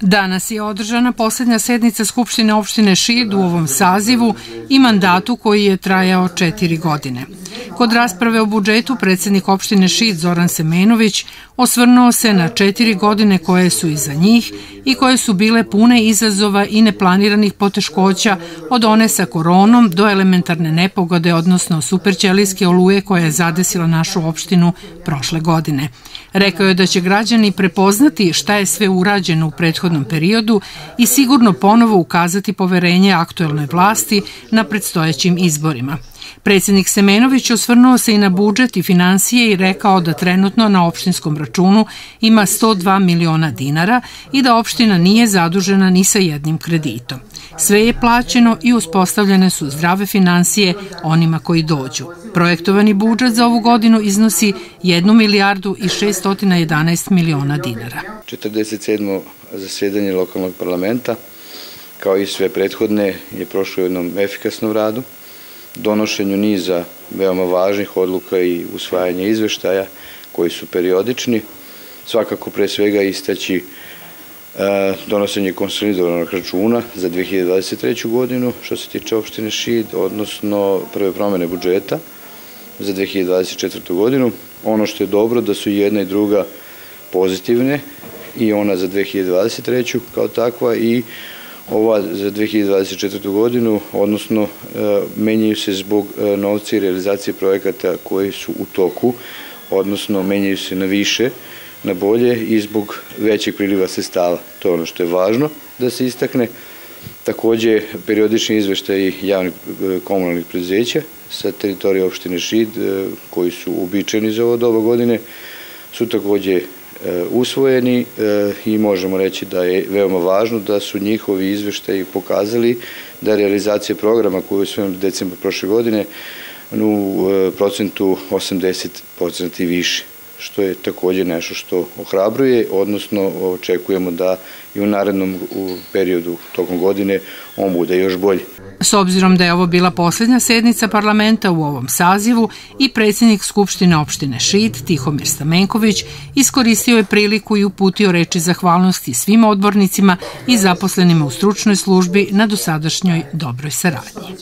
Danas je održana poslednja sednica Skupštine opštine Šid u ovom sazivu i mandatu koji je trajao četiri godine. Kod rasprave o budžetu predsednik opštine Šid Zoran Semenović osvrnuo se na četiri godine koje su iza njih i koje su bile pune izazova i neplaniranih poteškoća od one sa koronom do elementarne nepogode, odnosno superćelijske oluje koja je zadesila našu opštinu prošle godine. Rekao je da će građani prepoznati šta je sve urađeno u prethodnom periodu i sigurno ponovo ukazati poverenje aktuelnoj vlasti na predstojećim izborima. Predsednik Semenović osvrnuo se i na budžet i financije i rekao da trenutno na opštinskom računu ima 102 miliona dinara i da opština nije zadužena ni sa jednim kreditom. Sve je plaćeno i uspostavljene su zdrave financije onima koji dođu. Projektovani budžet za ovu godinu iznosi 1 milijardu i 611 miliona dinara. 47. zasjedanje lokalnog parlamenta, kao i sve prethodne, je prošlo u jednom efikasnom radu donošenju niza veoma važnih odluka i usvajanja izveštaja koji su periodični. Svakako pre svega istaći e, donosenje konsolidovanog računa za 2023. godinu što se tiče opštine Šid, odnosno prve promene budžeta za 2024. godinu. Ono što je dobro da su jedna i druga pozitivne i ona za 2023. kao takva i ova za 2024. godinu, odnosno e, menjaju se zbog e, novca i realizacije projekata koji su u toku, odnosno menjaju se na više, na bolje i zbog većeg priliva sestava. To je ono što je važno da se istakne. Takođe, periodični izveštaj javnih e, komunalnih preduzeća sa teritorije opštine Šid, koji su uobičajeni za ovo doba godine, su takođe usvojeni e, i možemo reći da je veoma važno da su njihovi izveštaji pokazali da realizacija programa koju je u decembru prošle godine u e, procentu 80% i više što je takođe nešto što ohrabruje, odnosno očekujemo da i u narednom periodu tokom godine on bude još bolji. S obzirom da je ovo bila poslednja sednica parlamenta u ovom sazivu i predsjednik Skupštine opštine Šid, Tihomir Stamenković, iskoristio je priliku i uputio reči zahvalnosti svim odbornicima i zaposlenima u stručnoj službi na dosadašnjoj dobroj saradnji.